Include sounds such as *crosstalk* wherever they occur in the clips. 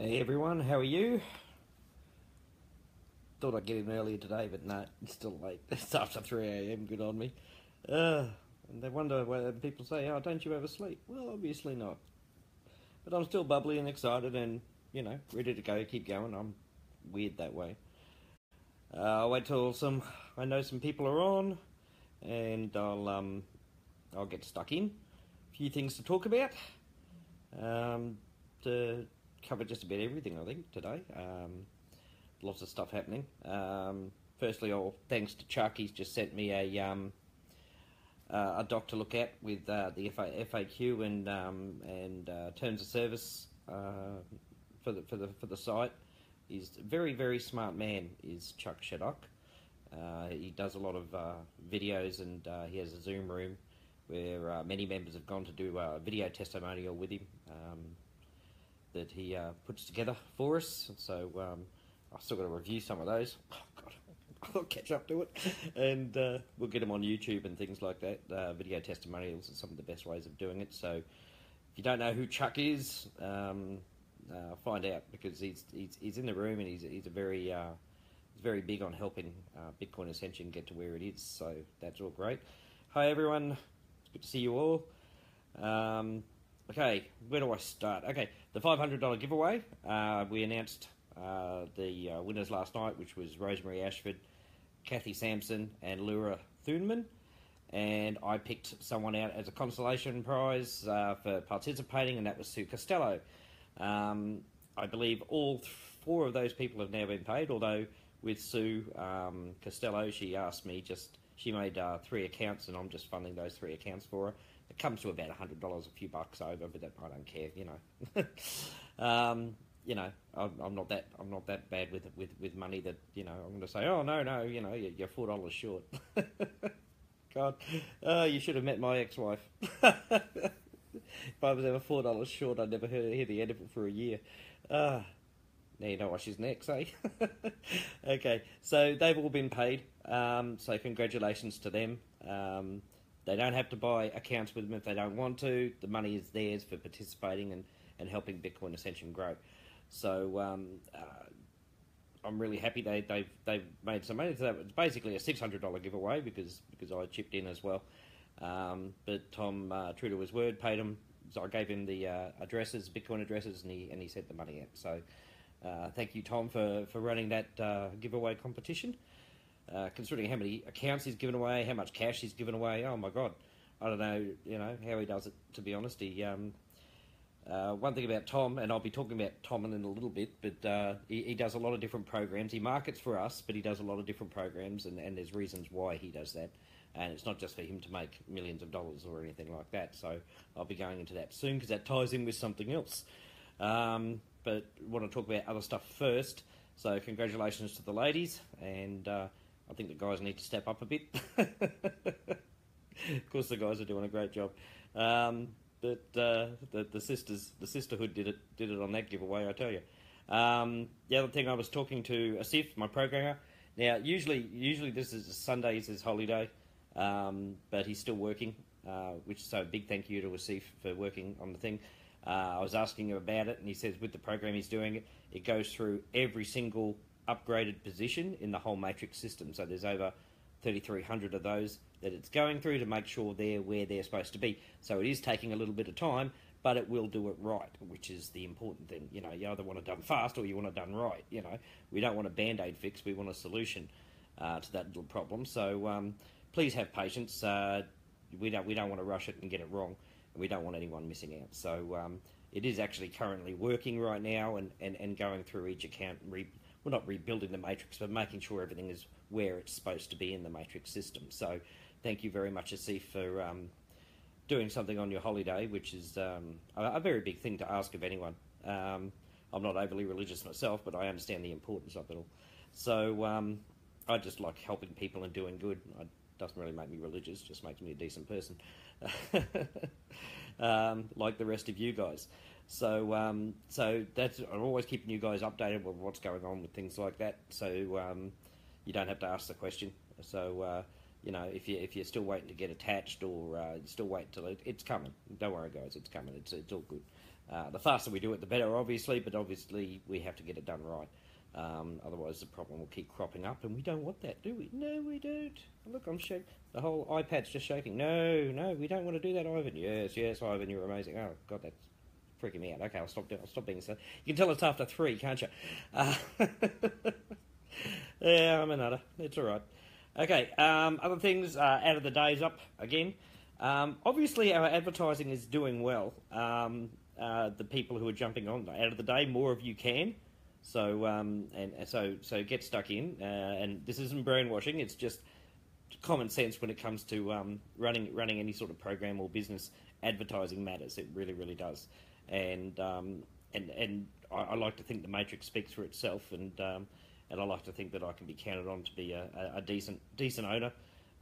Hey everyone, how are you? Thought I'd get in earlier today, but no, it's still late. It's after 3am, good on me. Uh, and they wonder why people say, oh, don't you ever sleep? Well, obviously not. But I'm still bubbly and excited and, you know, ready to go, keep going. I'm weird that way. Uh, I'll wait till some, I know some people are on, and I'll, um, I'll get stuck in. A few things to talk about. Um, to cover just about everything, I think, today. Um, lots of stuff happening. Um, firstly, all thanks to Chuck, he's just sent me a um, uh, a doc to look at with uh, the FAQ and um, and uh, terms of service uh, for the for the for the site. He's a very very smart man. Is Chuck Shaddock. Uh, he does a lot of uh, videos and he has a Zoom room where many members have gone to do a video testimonial with him. That he uh, puts together for us. So um, I've still got to review some of those. Oh, God, *laughs* I'll catch up to it. And uh, we'll get them on YouTube and things like that. Uh, video testimonials are some of the best ways of doing it. So if you don't know who Chuck is, um, uh, find out because he's, he's, he's in the room and he's, he's a very uh, very big on helping uh, Bitcoin Ascension get to where it is. So that's all great. Hi everyone, it's good to see you all. Um, Okay, where do I start? Okay, the $500 giveaway. Uh, we announced uh, the uh, winners last night, which was Rosemary Ashford, Kathy Sampson, and Lura Thunman. And I picked someone out as a consolation prize uh, for participating, and that was Sue Costello. Um, I believe all four of those people have now been paid, although with Sue um, Costello, she asked me just, she made uh, three accounts, and I'm just funding those three accounts for her. Comes to about hundred dollars, a few bucks over, but that, I don't care, you know. *laughs* um, you know, I'm, I'm, not that I'm not that bad with with with money that you know I'm going to say, oh no no, you know you're four dollars short. *laughs* God, oh, you should have met my ex-wife. *laughs* if I was ever four dollars short, I'd never hear, hear the end of it for a year. Uh, now you know why she's next, eh? okay, so they've all been paid. Um, so congratulations to them. Um, they don't have to buy accounts with them if they don't want to. The money is theirs for participating and, and helping Bitcoin Ascension grow. So um, uh, I'm really happy they, they've they've made some money. So it's basically a six hundred dollar giveaway because because I chipped in as well. Um, but Tom, uh, true to his word, paid him. So I gave him the uh, addresses, Bitcoin addresses, and he and he sent the money out. So uh, thank you, Tom, for for running that uh, giveaway competition. Uh, considering how many accounts he's given away, how much cash he's given away. Oh my God, I don't know, you know how he does it. To be honest, he. Um, uh, one thing about Tom, and I'll be talking about Tom in a little bit, but uh, he, he, does a lot of different programs. He markets for us, but he does a lot of different programs, and, and there's reasons why he does that. And it's not just for him to make millions of dollars or anything like that. So I'll be going into that soon because that ties in with something else. Um, but want to talk about other stuff first. So congratulations to the ladies, and uh, I think the guys need to step up a bit. *laughs* of course, the guys are doing a great job. Um, but uh, the the sisters, the sisterhood did it did it on that giveaway. I tell you. Um, the other thing, I was talking to Asif, my programmer. Now, usually, usually this is Sunday is his holiday, um, but he's still working. Uh, which so big thank you to Asif for working on the thing. Uh, I was asking him about it, and he says with the program he's doing it, it goes through every single upgraded position in the whole matrix system. So there's over 3,300 of those that it's going through to make sure they're where they're supposed to be. So it is taking a little bit of time, but it will do it right, which is the important thing. You know, you either want it done fast or you want it done right. You know, we don't want a band aid fix, we want a solution uh, to that little problem. So um, please have patience. Uh, we don't we don't want to rush it and get it wrong. And we don't want anyone missing out. So um, it is actually currently working right now and, and, and going through each account re- well, not rebuilding the matrix, but making sure everything is where it's supposed to be in the matrix system. So, thank you very much, Asif, for um, doing something on your holiday, which is um, a, a, very big thing to ask of anyone. Um, I'm not overly religious myself, but I understand the importance of it all. So, um, I just like helping people and doing good. It doesn't really make me religious; just makes me a decent person, *laughs* um, like the rest of you guys. So, um, so that's I'm always keeping you guys updated with what's going on with things like that. So um, you don't have to ask the question. So uh, you know, if you if you're still waiting to get attached or uh, still wait till it, it's coming. Don't worry, guys, it's coming. It's it's all good. Uh, the faster we do it, the better, obviously, but obviously we have to get it done right. Um, otherwise, the problem will keep cropping up, and we don't want that, do we? No, we don't. Look, I'm shaking. The whole iPad's just shaking. No, no, we don't want to do that, Ivan. Yes, yes, Ivan, you're amazing. Oh, God, that's freaking me out. Okay, I'll stop. doing. I'll stop being so. You can tell it's after three, can't you? Uh, *laughs* yeah, I'm another. It's all right. Okay. Um, other things. Uh, out of the days up again. Um, obviously, our advertising is doing well. Um, uh, the people who are jumping on out of the day, more of you can. So um, and, so so get stuck in. Uh, and this isn't brainwashing. It's just common sense when it comes to um, running running any sort of program or business. Advertising matters. It really really does. And um, and and I, I, like to think the matrix speaks for itself. And um, and I like to think that I can be counted on to be a, a decent decent owner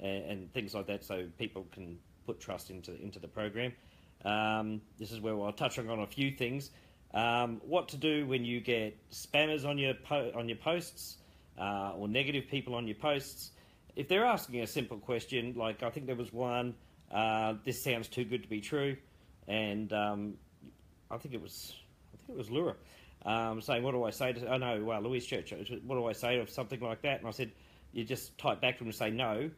and, and, things like that. So people can put trust into into the program. Um, this is where I'll touch on a few things. Um, what to do when you get spammers on your po- on your posts uh, or negative people on your posts. If they're asking a simple question, like I think there was one, uh, this sounds too good to be true, and um, I think it was I think it was Lura um, saying, "What do I say to?" Oh no, well, Louise Church. What do I say of something like that? And I said, "You just type back to them and say no."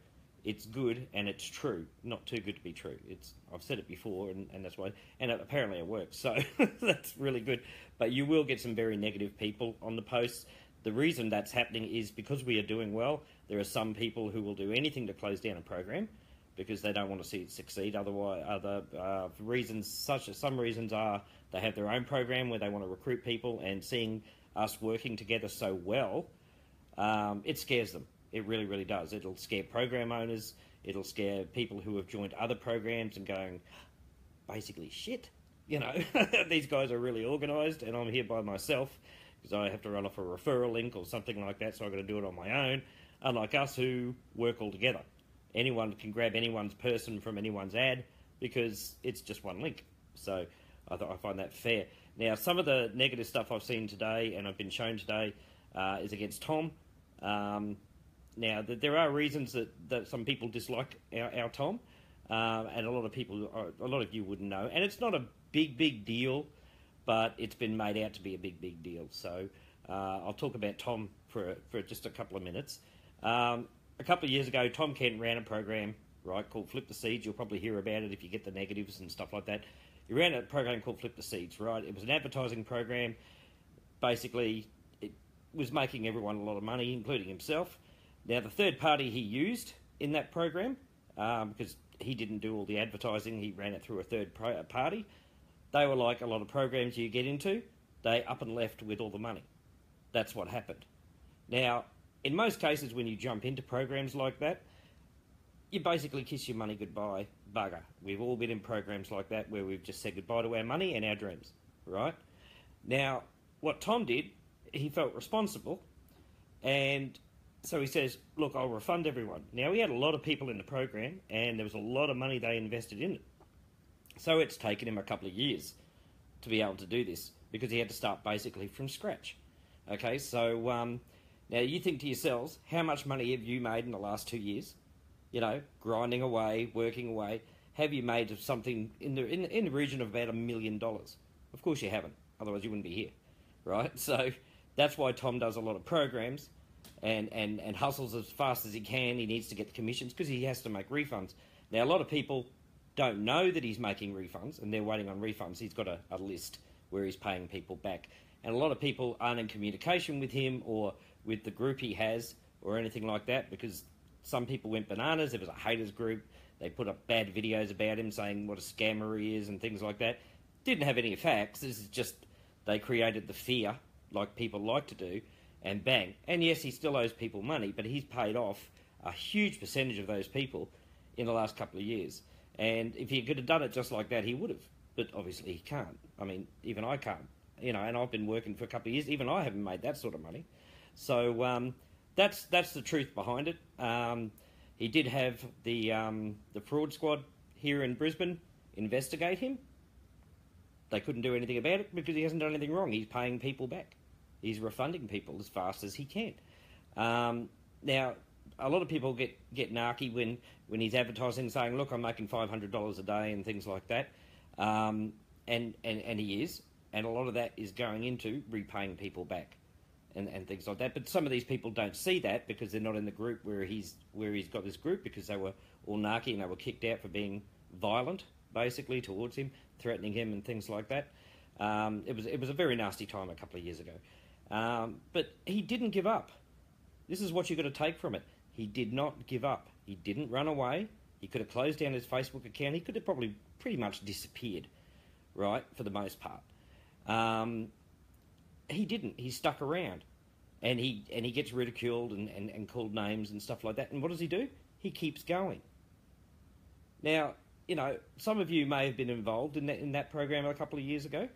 it's good and it's true. Not too good to be true. It's I've said it before, and, and that's why. And it, apparently it works, so *laughs* that's really good. But you will get some very negative people on the posts. The reason that's happening is because we are doing well. There are some people who will do anything to close down a program because they don't want to see it succeed. Otherwise, other uh, reasons, such as some reasons are they have their own program where they want to recruit people, and seeing us working together so well, um, it scares them it really, really does. It'll scare program owners. It'll scare people who have joined other programs and going, basically, shit. You know, *laughs* these guys are really organised, and I'm here by myself because I have to run off a referral link or something like that, so I've got to do it on my own. Unlike us who work all together. Anyone can grab anyone's person from anyone's ad because it's just one link. So I, th- I find that fair. Now, some of the negative stuff I've seen today and I've been shown today uh, is against Tom. Um, now, there are reasons that, that some people dislike our, our Tom, um, and a lot of people, a lot of you wouldn't know. And it's not a big, big deal, but it's been made out to be a big, big deal. So uh, I'll talk about Tom for, for just a couple of minutes. Um, a couple of years ago, Tom Kent ran a program, right, called Flip the Seeds. You'll probably hear about it if you get the negatives and stuff like that. He ran a program called Flip the Seeds, right? It was an advertising program. Basically, it was making everyone a lot of money, including himself. Now, the third party he used in that program, um, because he didn't do all the advertising, he ran it through a third party. They were like a lot of programs you get into, they up and left with all the money. That's what happened. Now, in most cases, when you jump into programs like that, you basically kiss your money goodbye, bugger. We've all been in programs like that where we've just said goodbye to our money and our dreams, right? Now, what Tom did, he felt responsible and so he says, Look, I'll refund everyone. Now, he had a lot of people in the program, and there was a lot of money they invested in it. So it's taken him a couple of years to be able to do this because he had to start basically from scratch. Okay, so um, now you think to yourselves, how much money have you made in the last two years? You know, grinding away, working away. Have you made something in the, in, in the region of about a million dollars? Of course you haven't, otherwise you wouldn't be here, *laughs* right? So that's why Tom does a lot of programs and, and, and hustles as fast as he can. He needs to get the commissions because he has to make refunds. Now, a lot of people don't know that he's making refunds and they're waiting on refunds. He's got a, a list where he's paying people back. And a lot of people aren't in communication with him or with the group he has or anything like that because some people went bananas. There was a haters group. They put up bad videos about him saying what a scammer he is and things like that. Didn't have any facts. This is just they created the fear like people like to do and bang. And yes, he still owes people money, but he's paid off a huge percentage of those people in the last couple of years. And if he could have done it just like that, he would have. But obviously, he can't. I mean, even I can't. You know, and I've been working for a couple of years. Even I haven't made that sort of money. So um, that's that's the truth behind it. Um, he did have the um, the fraud squad here in Brisbane investigate him. They couldn't do anything about it because he hasn't done anything wrong. He's paying people back he's refunding people as fast as he can. Um, now, a lot of people get, get narky when, when he's advertising, saying, "Look, I'm making five hundred dollars a day" and things like that. Um, and, and and he is, and a lot of that is going into repaying people back and, and things like that. But some of these people don't see that because they're not in the group where he's where he's got this group because they were all narky and they were kicked out for being violent, basically towards him, threatening him and things like that. Um, it was it was a very nasty time a couple of years ago, um, but he didn't give up. This is what you've got to take from it. He did not give up. He didn't run away. He could have closed down his Facebook account. He could have probably pretty much disappeared, right, for the most part. Um, he didn't. He stuck around, and he and he gets ridiculed and, and, and called names and stuff like that. And what does he do? He keeps going. Now, you know, some of you may have been involved in that in that program a couple of years ago,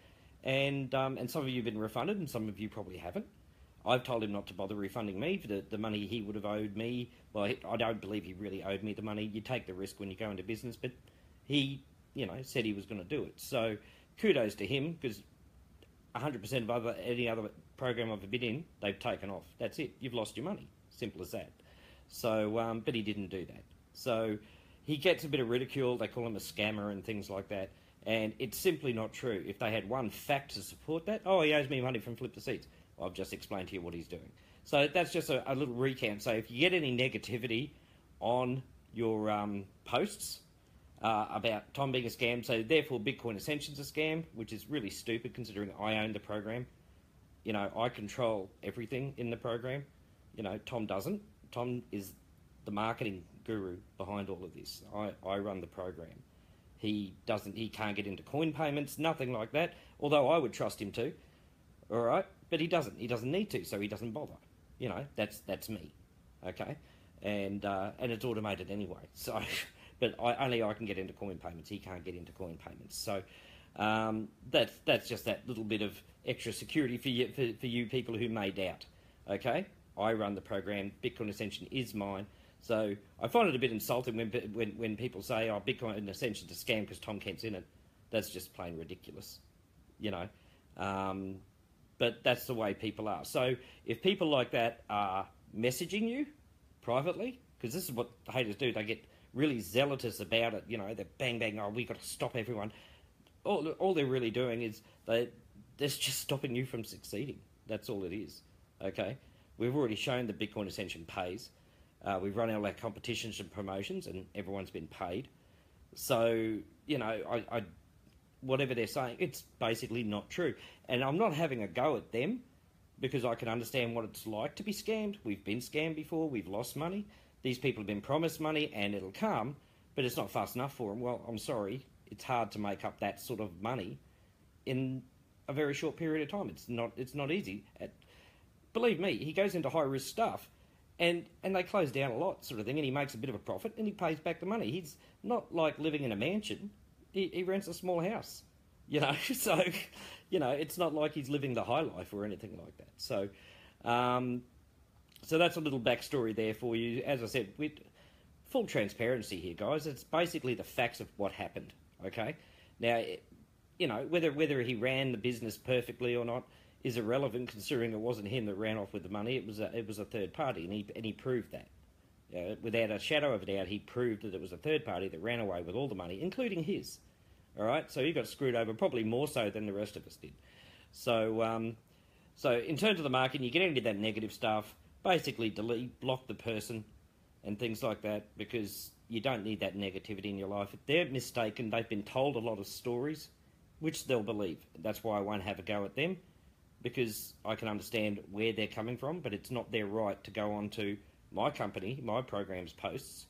and um, and some of you have been refunded, and some of you probably haven't. I've told him not to bother refunding me for the, the money he would have owed me. Well, I don't believe he really owed me the money. You take the risk when you go into business, but he, you know, said he was going to do it. So kudos to him because 100% of any other program I've been in, they've taken off. That's it. You've lost your money. Simple as that. So, um, but he didn't do that. So he gets a bit of ridicule. They call him a scammer and things like that. And it's simply not true. If they had one fact to support that, oh, he owes me money from Flip the Seeds. I've just explained to you what he's doing. So that's just a, a little recount. So if you get any negativity on your um, posts, uh, about Tom being a scam. So therefore, Bitcoin Ascension's a scam, which is really stupid considering I own the program. You know, I control everything in the program. You know, Tom doesn't. Tom is the marketing guru behind all of this. I, I run the program. He doesn't. He can't get into CoinPayments, nothing like that. Although I would trust him to. All right, but he doesn't. He doesn't need to, so he doesn't bother. You know, that's that's me. Okay, and uh, and it's automated anyway. *laughs* So but I, only I can get into CoinPayments. He can't get into CoinPayments. So um, that's that's just that little bit of extra security for you for, for you people who may doubt. Okay, I run the program. Bitcoin Ascension is mine. So I find it a bit insulting when when when people say, "Oh, Bitcoin Ascension's a scam because Tom Kent's in it." That's just plain ridiculous, you know. Um, but that's the way people are. So if people like that are messaging you privately, because this is what haters do, they get really zealous about it. You know, they're bang bang. Oh, we got to stop everyone. All all they're really doing is they they're just stopping you from succeeding. That's all it is. Okay, we've already shown that Bitcoin Ascension pays. Uh, we've run all our competitions and promotions, and everyone's been paid. So you know, I, I whatever they're saying, it's basically not true. And I'm not having a go at them because I can understand what it's like to be scammed. We've been scammed before. We've lost money. These people have been promised money and it'll come, but it's not fast enough for them. Well, I'm sorry, it's hard to make up that sort of money in a very short period of time. It's not it's not easy. believe me, he goes into high risk stuff, and and they close down a lot, sort of thing, and he makes a bit of a profit, and he pays back the money. He's not like living in a mansion. He, he rents a small house, you know. *laughs* So, you know, it's not like he's living the high life or anything like that. So, um, so that's a little backstory there for you. As I said, with full transparency here, guys. It's basically the facts of what happened. Okay, now you know whether whether he ran the business perfectly or not is irrelevant, considering it wasn't him that ran off with the money. It was a, it was a third party, and he and he proved that. Uh, without a shadow of a doubt, he proved that it was a third party that ran away with all the money, including his. All right, so he got screwed over, probably more so than the rest of us did. So, um, so in terms of the marketing, you get into that negative stuff basically delete, block the person, and things like that because you don't need that negativity in your life. If they're mistaken, they've been told a lot of stories, which they'll believe. That's why I won't have a go at them because I can understand where they're coming from, but it's not their right to go on to my company, my program's posts,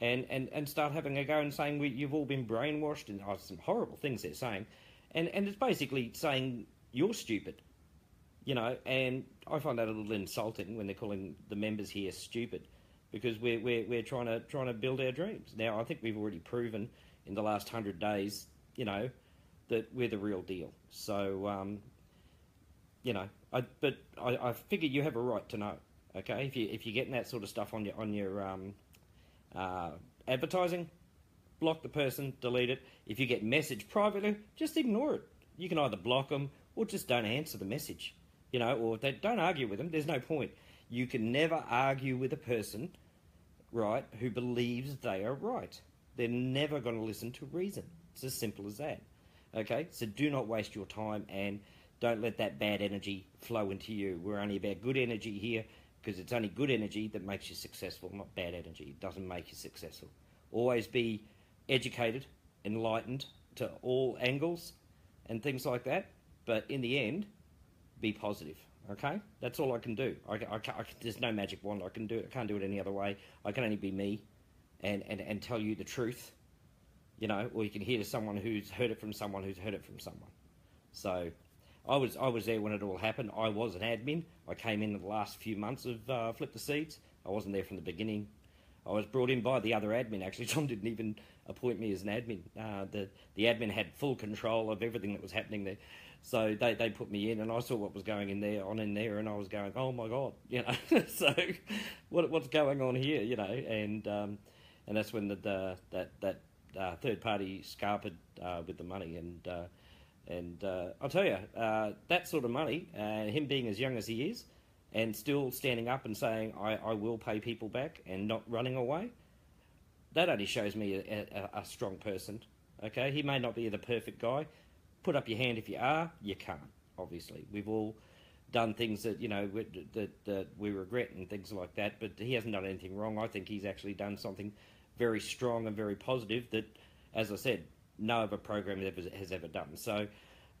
and, and, and start having a go and saying we, you've all been brainwashed and oh, some horrible things they're saying. And, and it's basically saying you're stupid you know, and I find that a little insulting when they're calling the members here stupid because we're, we're, we're trying to trying to build our dreams. Now, I think we've already proven in the last hundred days, you know, that we're the real deal. So, um, you know, I, but I, I figure you have a right to know. Okay, if you if you're getting that sort of stuff on your on your um, uh, advertising, block the person, delete it. If you get message privately, just ignore it. You can either block them or just don't answer the message you know, or they don't argue with them. There's no point. You can never argue with a person, right, who believes they are right. They're never going to listen to reason. It's as simple as that. Okay, so do not waste your time and don't let that bad energy flow into you. We're only about good energy here because it's only good energy that makes you successful, not bad energy. It doesn't make you successful. Always be educated, enlightened to all angles and things like that. But in the end, be positive. Okay, that's all I can do. I, I, I, there's no magic wand. I can do. I can't do it any other way. I can only be me, and, and, and tell you the truth. You know, or you can hear to someone who's heard it from someone who's heard it from someone. So, I was I was there when it all happened. I was an admin. I came in the last few months of uh, Flip the Seeds. I wasn't there from the beginning. I was brought in by the other admin. Actually, Tom didn't even appoint me as an admin. Uh, the the admin had full control of everything that was happening there. So they, they put me in, and I saw what was going in there on in there, and I was going, oh my god, *laughs* you know. so what what's going on here, you know? And um, and that's when the, the that that uh, third party scarpered uh, with the money, and uh, and uh, I'll tell you uh, that sort of money, uh, him being as young as he is, and still standing up and saying I, I will pay people back and not running away. That only shows me a, a, a strong person. Okay, he may not be the perfect guy, put up your hand if you are. You can't, obviously. We've all done things that you know that, that we regret and things like that. But he hasn't done anything wrong. I think he's actually done something very strong and very positive that, as I said, no other program has ever done. So.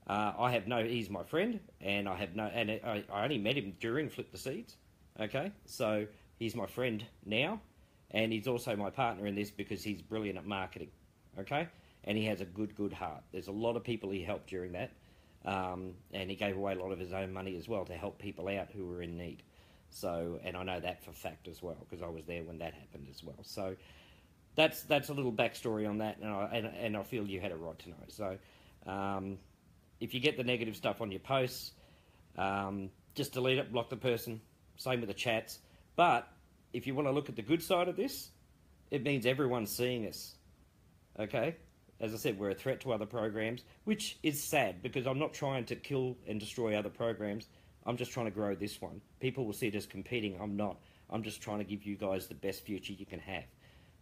Uh, I have no. He's my friend, and I have no. And I, I only met him during Flip the Seeds. Okay, so he's my friend now, and he's also my partner in this because he's brilliant at marketing. Okay, and he has a good, good heart. There's a lot of people he helped during that, um, and he gave away a lot of his own money as well to help people out who were in need. So, and I know that for fact as well because I was there when that happened as well. So, that's that's a little backstory on that, and I and, and I feel you had a right to know. So, um, if you get the negative stuff on your posts, um, just delete it, block the person. Same with the chats. But if you want to look at the good side of this, it means everyone's seeing us. Okay, as I said, we're a threat to other programs, which is sad because I'm not trying to kill and destroy other programs. I'm just trying to grow this one. People will see it as competing. I'm not. I'm just trying to give you guys the best future you can have.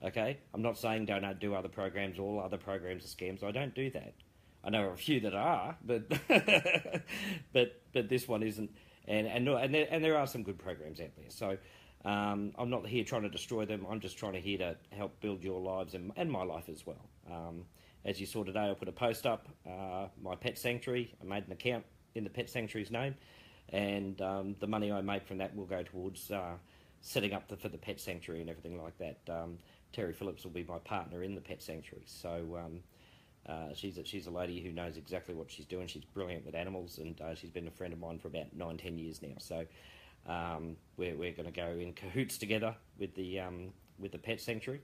Okay? I'm not saying don't do other programs. All other programs are scams. I don't do that. I know a few that are, but *laughs* but but this one isn't. And and and there, and there are some good programs out there. So um, I'm not here trying to destroy them. I'm just trying to here to help build your lives and, and my life as well. Um, as you saw today, I put a post up, uh, my pet sanctuary. I made an account in the pet sanctuary's name, and um, the money I make from that will go towards uh, setting up the, for the pet sanctuary and everything like that. Um, Terry Phillips will be my partner in the pet sanctuary, so um, uh, she's a, she's a lady who knows exactly what she's doing. She's brilliant with animals, and uh, she's been a friend of mine for about nine, ten years now. So um, we're we're going to go in cahoots together with the um, with the pet sanctuary.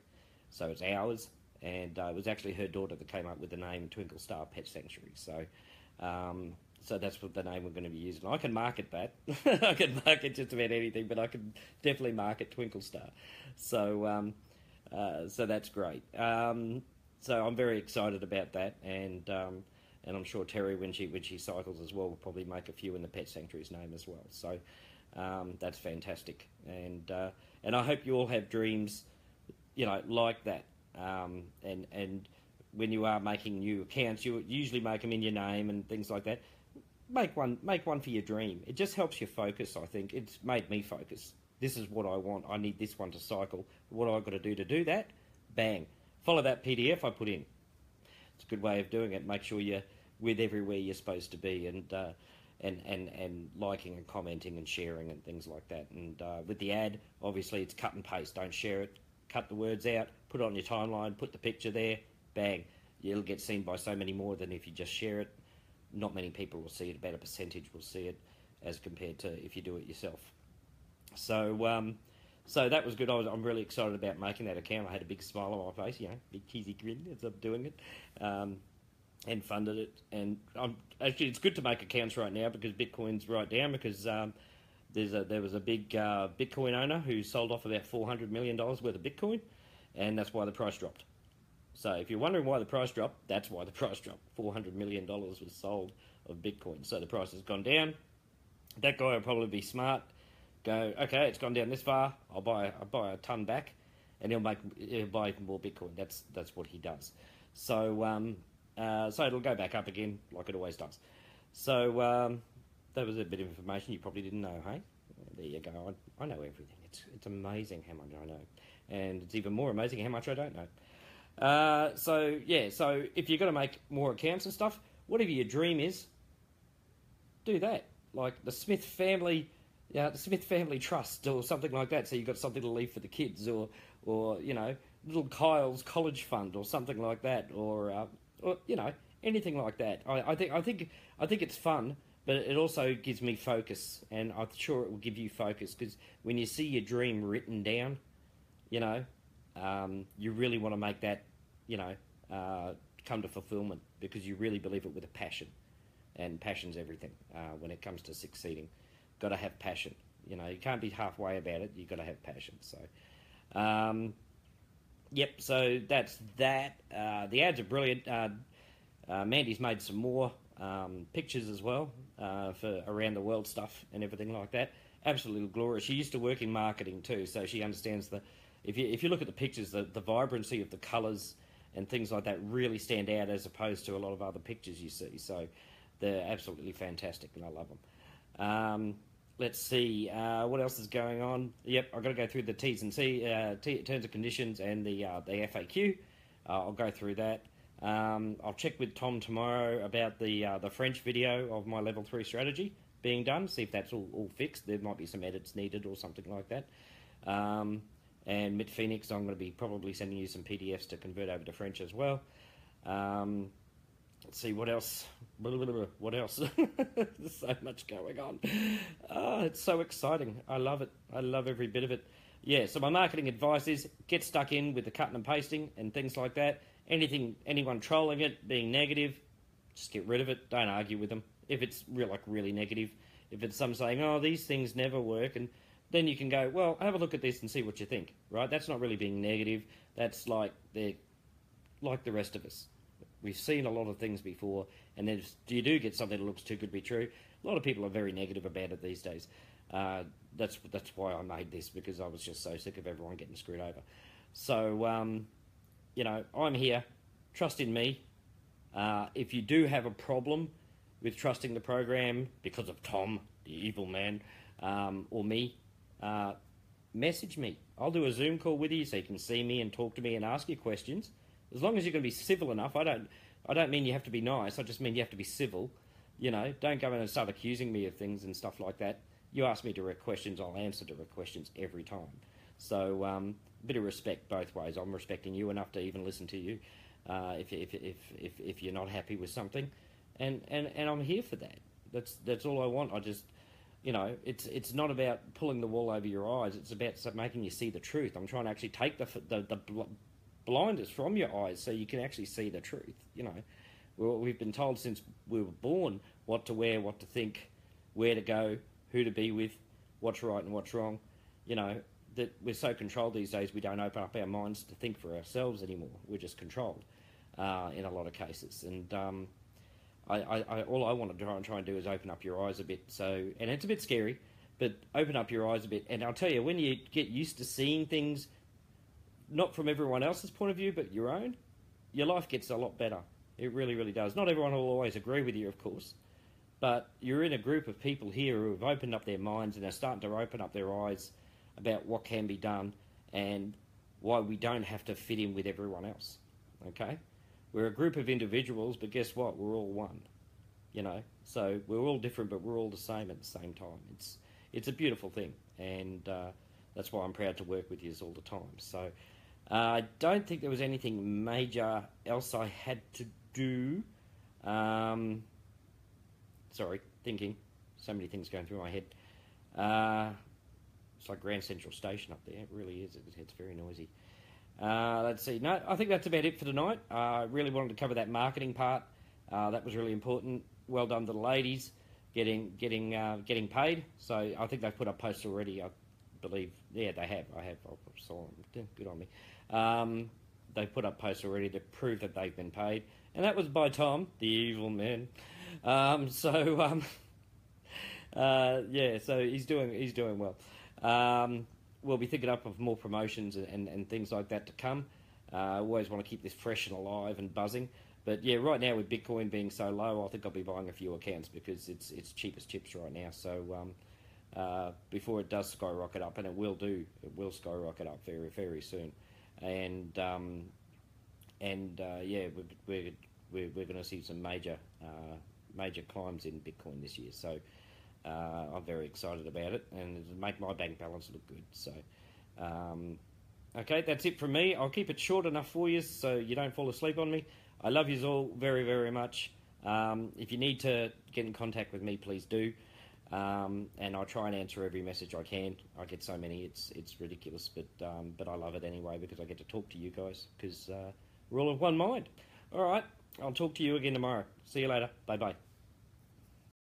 So it's ours, and uh, it was actually her daughter that came up with the name Twinkle Star Pet Sanctuary. So, um, so that's what the name we're going to be using. I can market that. *laughs* I can market just about anything, but I can definitely market Twinkle Star. So, um, uh, so that's great. Um, so I'm very excited about that, and um, and I'm sure Terry, when she when she cycles as well, will probably make a few in the Pet Sanctuary's name as well. So. Um, that's fantastic, and uh, and I hope you all have dreams, you know, like that um, and and when you are making new accounts, you usually make them in your name and things like that. Make one, make one for your dream. It just helps you focus. I think it's made me focus. This is what I want. I need this one to cycle. What I got to do to do that? Bang! Follow that PDF I put in. It's a good way of doing it. Make sure you're with everywhere you're supposed to be, and uh, and and and liking and commenting and sharing and things like that. And uh, with the ad, obviously it's cut and paste. Don't share it cut the words out, put it on your timeline, put the picture there, bang. It'll get seen by so many more than if you just share it. Not many people will see it, about a percentage will see it as compared to if you do it yourself. So, um, so that was good. I was, I'm really excited about making that account. I had a big smile on my face, you know, big cheesy grin as I'm doing it, um, and funded it. And I'm, actually, it's good to make accounts right now because Bitcoin's right down because um, there's a, there was a big uh, Bitcoin owner who sold off about $400 million worth of Bitcoin, and that's why the price dropped. So if you're wondering why the price dropped, that's why the *laughs* price dropped. $400 million was sold of Bitcoin. So the price has gone down. That guy will probably be smart. Go, okay, it's gone down this far. I'll buy, I'll buy a ton back, and he'll make, he'll buy even more Bitcoin. That's that's what he does. So, um, Uh, so it'll go back up again like it always does. So um, that was a bit of information you probably didn't know, hey? There you go. I, I know everything. It's, it's amazing how much I know. And it's even more amazing how much I don't know. Uh, so, yeah, so if you're going to make more accounts and stuff, whatever your dream is, do that. Like the Smith family, yeah, the Smith family trust or something like that. So you've got something to leave for the kids, or, or you know, little Kyle's college fund or something like that, or, uh, or you know, anything like that. I, I think, I think, I think it's fun but it also gives me focus, and I'm sure it will give you focus because when you see your dream written down, you know, um, you really want to make that, you know, uh, come to fulfillment because you really believe it with a passion, and passion's everything uh, when it comes to succeeding. Got to have passion. You know, you can't be halfway about it. You've got to have passion. So, um, yep. So that's that. Uh, the ads are brilliant. Uh, uh, Mandy's made some more um, pictures as well uh, for around the world stuff and everything like that. Absolutely glorious. She used to work in marketing too, so she understands the. If you if you look at the pictures, the, the vibrancy of the colours and things like that really stand out as opposed to a lot of other pictures you see. So they're absolutely fantastic, and I love them. Um, let's see uh, what else is going on. Yep, I've got to go through the T's and C uh, T, terms and conditions and the uh, the FAQ. Uh, I'll go through that. Um, I'll check with Tom tomorrow about the uh, the French video of my level three strategy being done. See if that's all, all fixed. There might be some edits needed or something like that. Um, and Mid Phoenix, I'm going to be probably sending you some PDFs to convert over to French as well. Um, let's see what else. What else? There's *laughs* so much going on. Oh, it's so exciting. I love it. I love every bit of it. Yeah. So my marketing advice is get stuck in with the cutting and pasting and things like that anything, anyone trolling it, being negative, just get rid of it. Don't argue with them. If it's real, like really negative, if it's some saying, "Oh, these things never work," and then you can go, "Well, have a look at this and see what you think." Right? That's not really being negative. That's like they're like the rest of us. We've seen a lot of things before, and then if you do get something that looks too good to be true. A lot of people are very negative about it these days. Uh, that's that's why I made this because I was just so sick of everyone getting screwed over. So um, you know, I'm here. Trust in me. Uh, if you do have a problem with trusting the program because of Tom, the evil man, um, or me, uh, message me. I'll do a Zoom call with you so you can see me and talk to me and ask you questions. As long as you're going to be civil enough. I don't. I don't mean you have to be nice. I just mean you have to be civil. You know, don't go in and start accusing me of things and stuff like that. You ask me direct questions, I'll answer direct questions every time. So um, bit of respect both ways. I'm respecting you enough to even listen to you uh, if, if, if, if, if you're not happy with something, and, and, and I'm here for that. That's that's all I want. I just, you know, it's it's not about pulling the wool over your eyes. It's about making you see the truth. I'm trying to actually take the the, the blinders from your eyes so you can actually see the truth. You know, we've been told since we were born what to wear, what to think, where to go, who to be with, what's right and what's wrong. You know, that we're so controlled these days, we don't open up our minds to think for ourselves anymore. We're just controlled uh, in a lot of cases. And um, I, I, all I want to try and try and do is open up your eyes a bit. So, and it's a bit scary, but open up your eyes a bit. And I'll tell you, when you get used to seeing things, not from everyone else's point of view, but your own, your life gets a lot better. It really, really does. Not everyone will always agree with you, of course, but you're in a group of people here who have opened up their minds and are starting to open up their eyes about what can be done and why we don't have to fit in with everyone else. Okay? We're a group of individuals, but guess what? We're all one. You know? So we're all different, but we're all the same at the same time. It's it's a beautiful thing, and uh, that's why I'm proud to work with you all the time. So uh, I don't think there was anything major else I had to do. Um, sorry, thinking. So many things going through my head. Uh, it's like Grand Central Station up there. It really is. It's very noisy. Uh, let's see. No, I think that's about it for tonight. Uh, I uh, really wanted to cover that marketing part. Uh, that was really important. Well done to the ladies getting getting uh, getting paid. So I think they've put up posts already. I believe. Yeah, they have. I have. I saw them. Good on me. Um, they put up posts already to prove that they've been paid, and that was by Tom, the evil man. Um, *laughs* so um, *laughs* uh, yeah, so he's doing he's doing well. Um, we'll be thinking up of more promotions and, and, and things like that to come. Uh, always want to keep this fresh and alive and buzzing. But yeah, right now with Bitcoin being so low, I think I'll be buying a few accounts because it's it's cheapest chips right now. So um, uh, before it does skyrocket up, and it will do, it will skyrocket up very very soon, and um, and uh, yeah, we're we're, we're going to see some major uh, major climbs in Bitcoin this year. So uh, I'm very excited about it, and it'll make my bank balance look good. So. Um, okay, that's it from me. I'll keep it short enough for you so you don't fall asleep on me. I love you all very, very much. Um, if you need to get in contact with me, please do. Um, and I'll try and answer every message I can. I get so many, it's it's ridiculous, but um, but I love it anyway because I get to talk to you guys because uh, we're all of one mind. All right, I'll talk to you again tomorrow. See you later. Bye bye.